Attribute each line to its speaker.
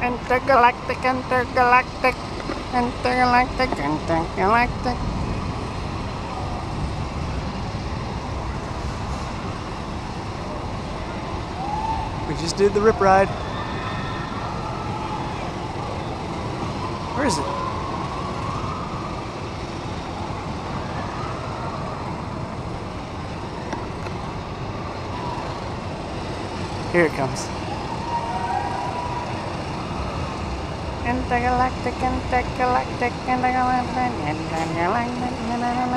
Speaker 1: Intergalactic, intergalactic, intergalactic, intergalactic.
Speaker 2: We just did the rip ride. Where is it? Here it comes.
Speaker 1: Intergalactic, intergalactic, intergalactic, intergalactic, intergalactic, intergalactic.